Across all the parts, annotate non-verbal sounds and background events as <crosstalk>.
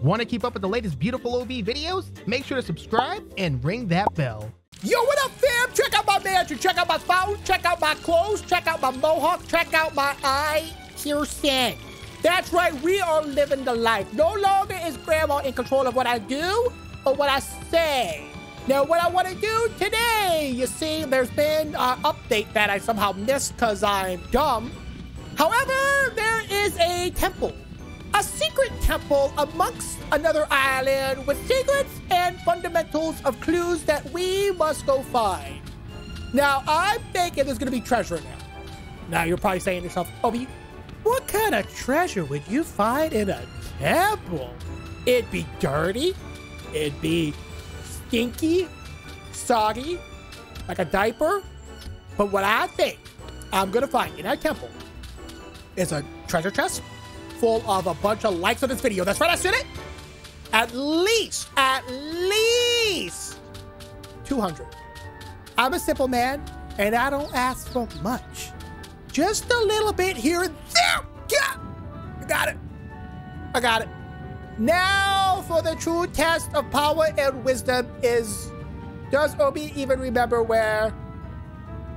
Want to keep up with the latest beautiful OB videos? Make sure to subscribe and ring that bell. Yo, what up, fam? Check out my mansion. Check out my phone. Check out my clothes. Check out my mohawk. Check out my eye piercing. That's right, we are living the life. No longer is grandma in control of what I do or what I say. Now, what I want to do today, you see, there's been an update that I somehow missed because I'm dumb. However, there is a temple. A secret temple amongst another island with secrets and fundamentals of clues that we must go find. Now, I'm thinking there's going to be treasure in there. Now, you're probably saying to yourself, Obi, what kind of treasure would you find in a temple? It'd be dirty. It'd be stinky, soggy, like a diaper. But what I think I'm going to find in that temple is a treasure chest full of a bunch of likes on this video. That's right, I said it. At least, at least 200. I'm a simple man, and I don't ask for much. Just a little bit here and there. Yeah, I got it. I got it. Now for the true test of power and wisdom is, does Obi even remember where?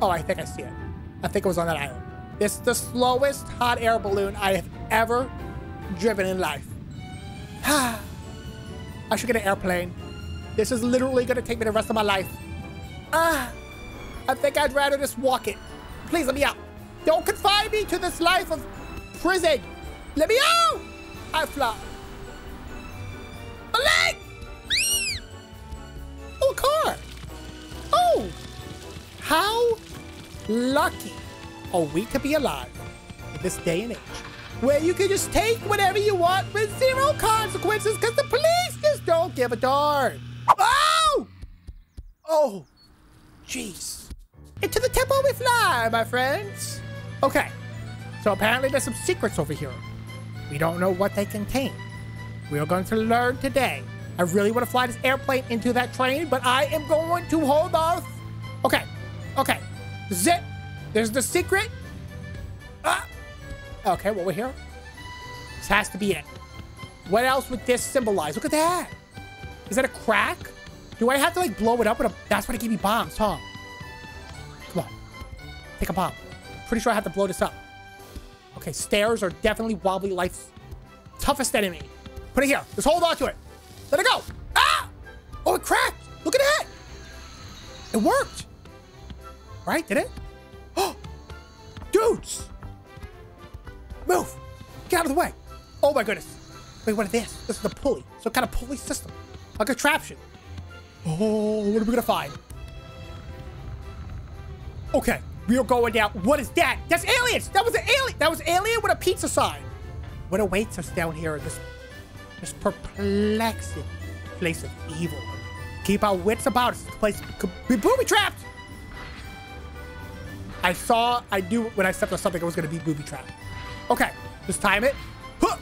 Oh, I think I see it. I think it was on that island. It's the slowest hot air balloon I have ever driven in life. <sighs> I should get an airplane. This is literally gonna take me the rest of my life. Ah, I think I'd rather just walk it. Please let me out. Don't confine me to this life of prison. Let me out. I fly. My leg. Oh, car. Oh, how lucky are we to be alive in this day and age where you can just take whatever you want with zero consequences because the police just don't give a darn. Oh! Oh, jeez. Into the temple we fly, my friends. Okay, so apparently there's some secrets over here. We don't know what they contain. We are going to learn today. I really want to fly this airplane into that train, but I am going to hold off. Okay, okay. This is it. There's the secret. Ah. Okay, well, we're here. This has to be it. What else would this symbolize? Look at that. Is that a crack? Do I have to, like, blow it up? With a... That's why they give me bombs, huh? Come on. Take a bomb. Pretty sure I have to blow this up. Okay, stairs are definitely wobbly life's toughest enemy. Put it here. Just hold on to it. Let it go. Ah! Oh, it cracked. Look at that. It worked. Right? Did it? Oh! <gasps> Dudes! Move! Get out of the way. Oh my goodness. Wait, what is this? This is a pulley. Some kind of pulley system. Like a contraption. Oh, what are we gonna find? Okay, we are going down. What is that? That's aliens! That was an alien! That was alien with a pizza sign. What awaits us down here in this, this perplexing place of evil? Keep our wits about us. This place could be booby trapped! I saw, I knew when I stepped on something I was gonna be booby trapped. Okay, just time it. Huh.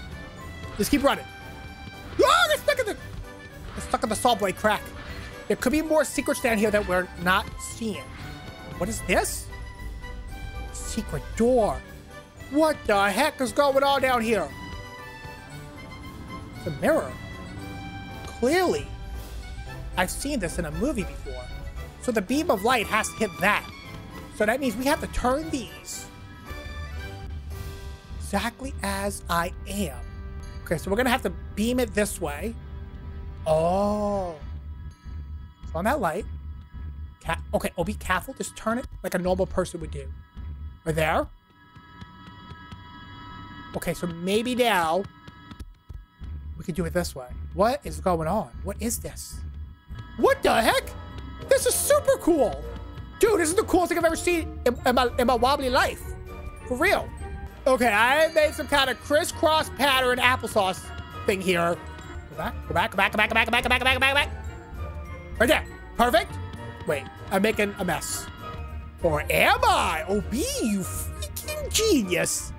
Just keep running. Oh, they're stuck in the, they're stuck in the blade crack. There could be more secrets down here that we're not seeing. What is this? Secret door. What the heck is going on down here? The mirror. Clearly, I've seen this in a movie before. So the beam of light has to hit that. So that means we have to turn these exactly as I am. Okay, so we're gonna have to beam it this way. Oh. So on that light. Ca- okay, oh, be careful. Just turn it like a normal person would do. Right there. Okay, so maybe now we could do it this way. What is going on? What is this? What the heck? This is super cool. Dude, this is the coolest thing I've ever seen in, in, my, in my wobbly life. For real. Okay, I made some kind of crisscross pattern applesauce thing here. Go back, go back, go back, go back, go back, go back, go back, go back, go back, go back. Right there. Perfect. Wait, I'm making a mess. Or am I? Oh, be you freaking genius.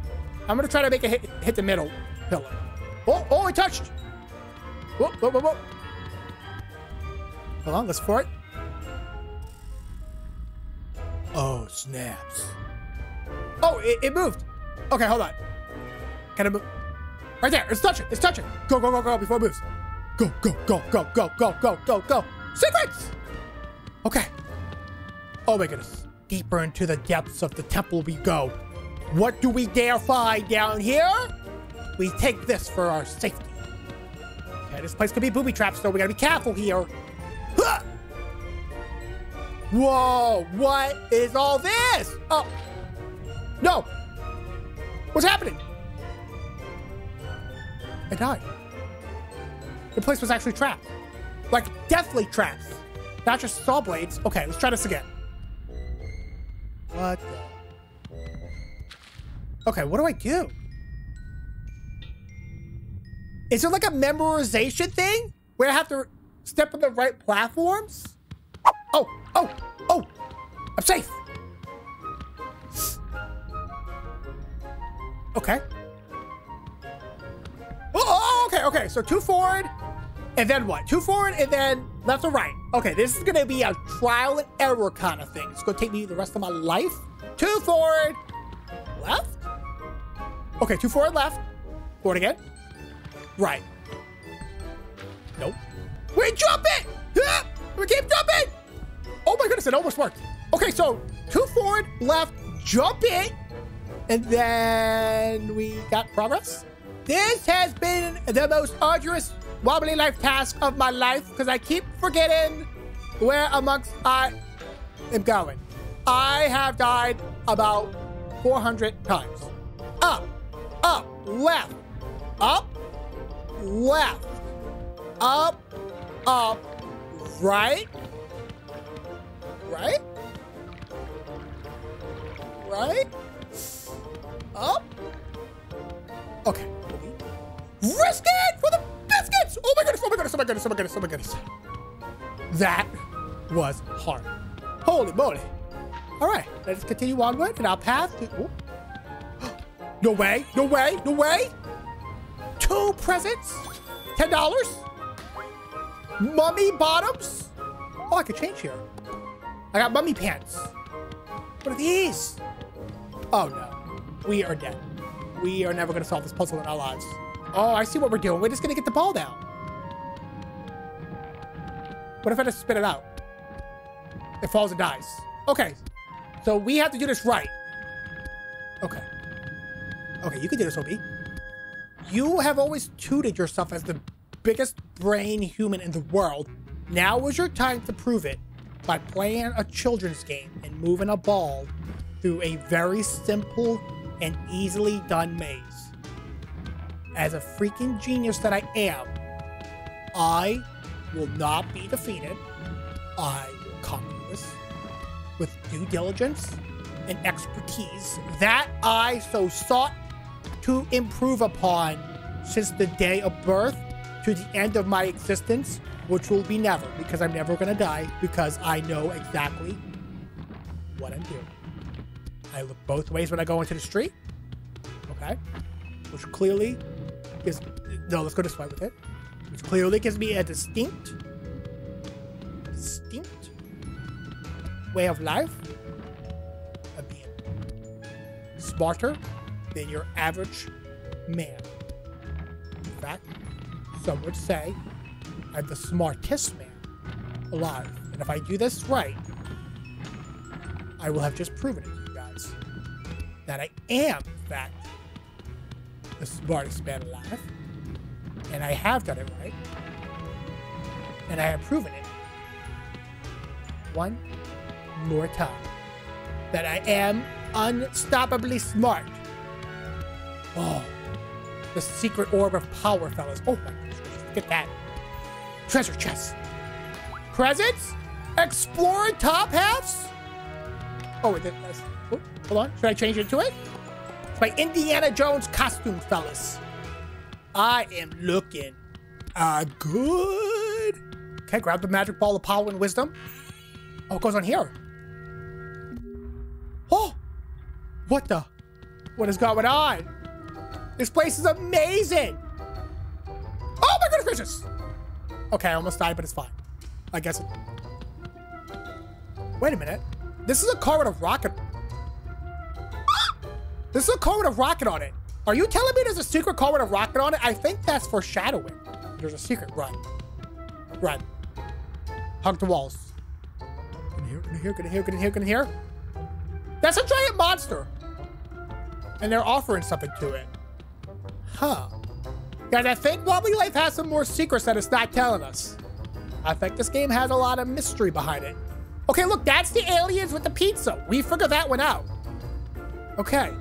I'm gonna try to make it hit, hit the middle pillar. Oh, oh, it touched. Whoa, whoa, whoa, whoa. Hold on, let's for it. Oh, snaps. Oh, it, it moved. Okay, hold on. Can I move? Right there. It's touching. It's touching. Go, go, go, go before it moves. Go, go, go, go, go, go, go, go, go. Secrets! Okay. Oh my goodness. Deeper into the depths of the temple we go. What do we dare find down here? We take this for our safety. Okay, this place could be booby traps, so we gotta be careful here. Huh! Whoa, what is all this? Oh, no. What's happening? I died. The place was actually trapped. Like, deathly trapped. Not just saw blades. Okay, let's try this again. What? Okay, what do I do? Is there like a memorization thing where I have to step on the right platforms? Oh, oh, oh, I'm safe. Okay. Oh, oh, oh, okay, okay. So two forward, and then what? Two forward, and then left or right. Okay, this is gonna be a trial and error kind of thing. It's gonna take me the rest of my life. Two forward, left. Okay, two forward, left. Forward again. Right. Nope. We jump it! We keep jumping! Oh my goodness, it almost worked. Okay, so two forward, left, jump it, and then we got progress. This has been the most arduous wobbly life task of my life because I keep forgetting where amongst I am going. I have died about 400 times. Up, up, left, up, left, up, up, right, right, right, up. Okay. Risk it for the biscuits! Oh my goodness, oh my goodness, oh my goodness, oh my goodness, oh my goodness. That was hard. Holy moly. All right, let's continue onward in our path to... Oh. <gasps> No way, no way, no way. Two presents, $10. Mummy bottoms. Oh, I could change here. I got mummy pants. What are these? Oh no, we are dead. We are never gonna solve this puzzle in our lives. Oh, I see what we're doing. We're just gonna get the ball down. What if I just spit it out? It falls and dies. Okay, so we have to do this right. Okay. Okay, you can do this, Obi. You have always tooted yourself as the biggest brain human in the world. Now is your time to prove it by playing a children's game and moving a ball through a very simple and easily done maze. As a freaking genius that I am, I will not be defeated. I will conquer this with due diligence and expertise that I so sought to improve upon since the day of birth to the end of my existence, which will be never, because I'm never gonna die, because I know exactly what I'm doing. I look both ways when I go into the street. Okay. Which clearly gives no, let's go this way with it. Which clearly gives me a distinct distinct way of life of being smarter than your average man. In fact, some would say I'm the smartest man alive. And if I do this right, I will have just proven it guys that I am, in fact, the smartest man alive. And I have done it right. And I have proven it one more time that I am unstoppably smart. Oh, the secret orb of power, fellas. Oh my goodness, look at that. Treasure chest. Presents? Explore top halves? Oh, wait, that's, hold on. Should I change it to it? It's my Indiana Jones costume, fellas. I am looking uh, good. Okay, grab the magic ball of power and wisdom. Oh, it goes on here. Oh! What the? What is going on? This place is amazing! Oh my goodness gracious! Okay, I almost died, but it's fine. I guess it... Wait a minute. This is a car with a rocket... This is a car with a rocket on it. Are you telling me there's a secret car with a rocket on it? I think that's foreshadowing. There's a secret. Run. Run. Hug the walls. Get in here, get get in here, get in here. That's a giant monster. And they're offering something to it. Huh. Guys, I think Wobbly Life has some more secrets that it's not telling us. I think this game has a lot of mystery behind it. Okay, look, that's the aliens with the pizza. We figured that one out. Okay.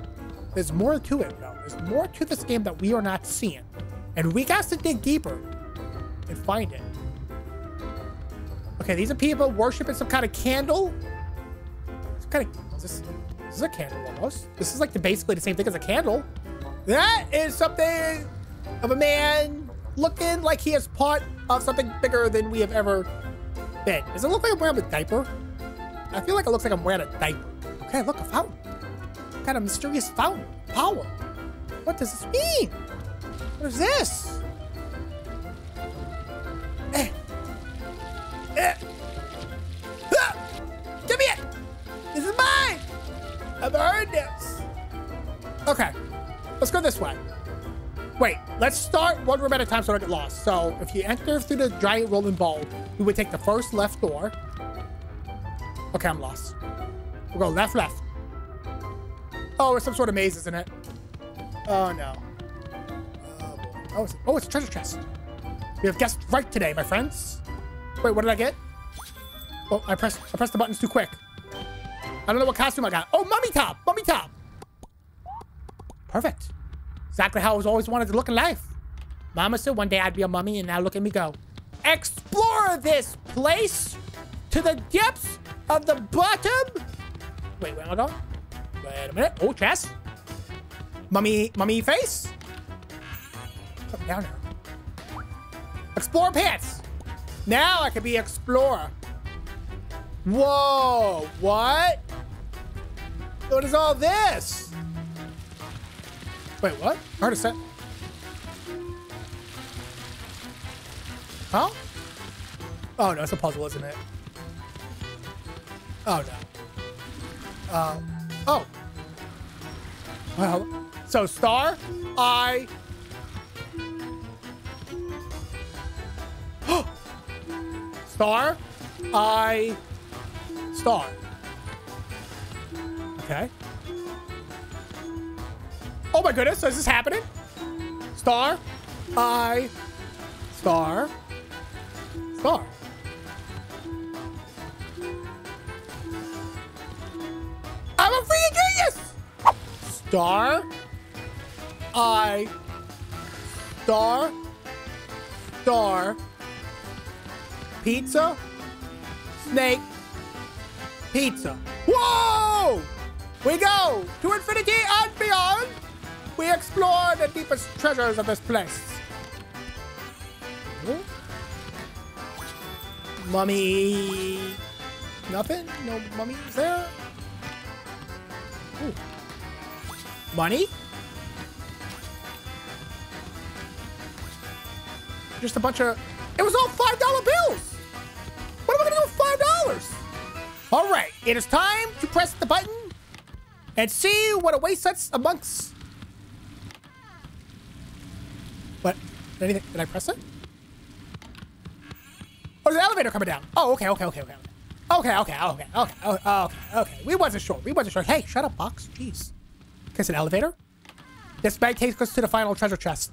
There's more to it, though. There's more to this game that we are not seeing. And we got to dig deeper and find it. Okay, these are people worshiping some kind of candle. Some kind of, is this, this is a candle almost. This is like the, basically the same thing as a candle. That is something of a man looking like he is part of something bigger than we have ever been. Does it look like I'm wearing a diaper? I feel like it looks like I'm wearing a diaper. Okay, look, a fountain. Kind of mysterious fountain? Power. What does this mean? What is this? Eh. Eh. Ah! Give me it! This is mine! I've earned this. Okay, let's go this way. Wait, let's start one room at a time so I don't get lost. So if you enter through the giant rolling ball, we would take the first left door. Okay, I'm lost. We'll go left, left. Oh, it's some sort of maze, isn't it? Oh, no. Oh. Oh, it's, oh, it's a treasure chest. We have guessed right today, my friends. Wait, what did I get? Oh, I pressed, I pressed the buttons too quick. I don't know what costume I got. Oh, mummy top! Mummy top! Perfect. Exactly how I was always wanted to look in life. Mama said one day I'd be a mummy, and now look at me go. Explore this place to the depths of the bottom. Wait, where am I going? Wait a minute. Oh, chest. Mummy, mummy face. Come down here. Explore pants. Now I can be explorer. Whoa, what? What is all this? Wait, what? Heard a set. Huh? Oh no, it's a puzzle, isn't it? Oh no. Um. Oh. Well. So star, I. <gasps> star, I. Star. Okay. Oh my goodness, is this happening? Star, I, star, star. Star, I, star, star, pizza, snake, pizza. Whoa! We go to infinity and beyond. We explore the deepest treasures of this place. Ooh. Mummy. Nothing? No mummies there? Ooh. Money? Just a bunch of. It was all $5 bills! What am I gonna do with $5? All right, it is time to press the button and see what awaits us amongst. What? Anything? Did I press it? Oh, an elevator coming down. Oh, okay, okay, okay, okay. Okay, okay, okay, okay, okay, okay, okay. We wasn't sure. We wasn't sure. Hey, shut up, box. Jeez. It's an elevator. This bag takes us to the final treasure chest.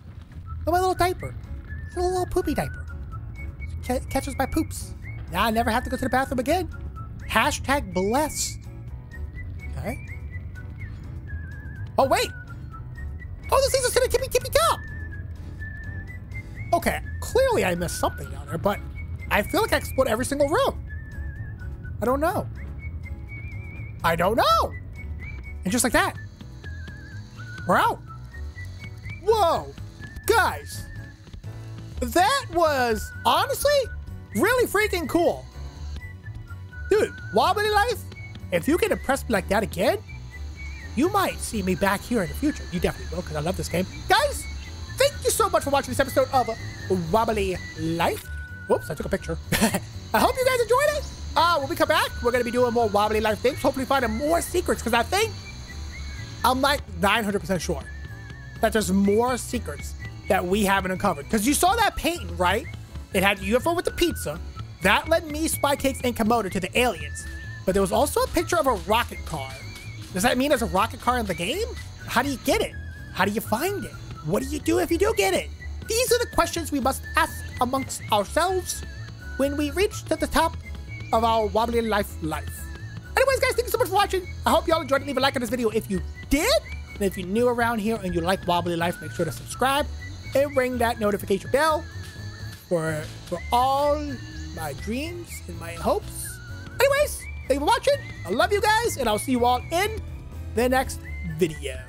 Oh, my little diaper. It's a little poopy diaper. Ca- catches my poops. Now I never have to go to the bathroom again. Hashtag blessed. Okay. Oh, wait. Oh, this thing's to the tippy tippy top. Okay, clearly I missed something down there, but I feel like I explored every single room. I don't know. I don't know. And just like that, we're out. Whoa, guys, that was honestly really freaking cool. Dude, Wobbly Life, if you get impressed like that again, you might see me back here in the future. You definitely will, because I love this game. Guys, thank you so much for watching this episode of Wobbly Life. Whoops, I took a picture. <laughs> I hope you guys enjoyed it. Uh, when we come back, we're going to be doing more Wobbly Life things, hopefully finding more secrets, because I think I'm like 900% sure that there's more secrets that we haven't uncovered. Because you saw that painting, right? It had UFO with the pizza. That led me, SpyCakes, and Komodo to the aliens. But there was also a picture of a rocket car. Does that mean there's a rocket car in the game? How do you get it? How do you find it? What do you do if you do get it? These are the questions we must ask amongst ourselves when we reach to the top of our wobbly life life. Anyways, guys, thank you so much for watching. I hope y'all enjoyed it. Leave a like on this video if you did. And if you're new around here and you like wobbly life, make sure to subscribe and ring that notification bell for for all my dreams and my hopes. Anyways, thank you for watching. I love you guys, and I'll see you all in the next video.